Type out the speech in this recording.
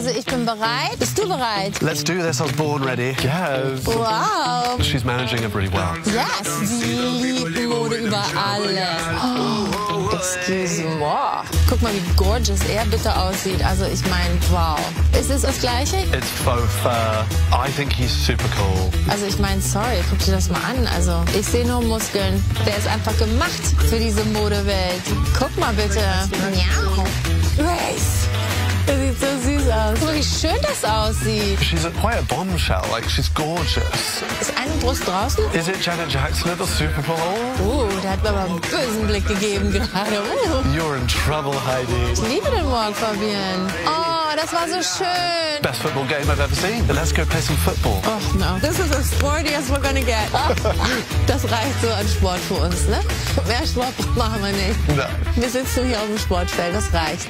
Also ich bin bereit. Bist du bereit? Let's do this. I was born ready. Yes. Wow. She's managing it really well. Yes. Sie liebt Mode über alles. Oh, excuse me. Wow. Guck mal, wie gorgeous er bitte aussieht. Also ich meine, wow. Ist es das Gleiche? It's faux fur. I think he's super cool. Also ich meine, sorry, guck dir das mal an. Also ich sehe nur Muskeln. Der ist einfach gemacht für diese Modewelt. Guck mal bitte. Miau. Das aussieht. She's a, quite a bombshell. Like, she's gorgeous. Ist eine Brust draußen? Is it Janet Jackson at the Super Bowl? Oh, der hat mir aber einen bösen Blick gegeben gerade. Uh. You're in trouble, Heidi. Ich liebe den Walk, Fabian. Oh, das war so schön. Best football game I've ever seen. Let's go play some football. Oh, no. This is as sporty as we're gonna get. Das reicht so an Sport für uns, ne? Mehr Sport machen wir nicht. No. Wir sitzen hier auf dem Sportfeld, das reicht.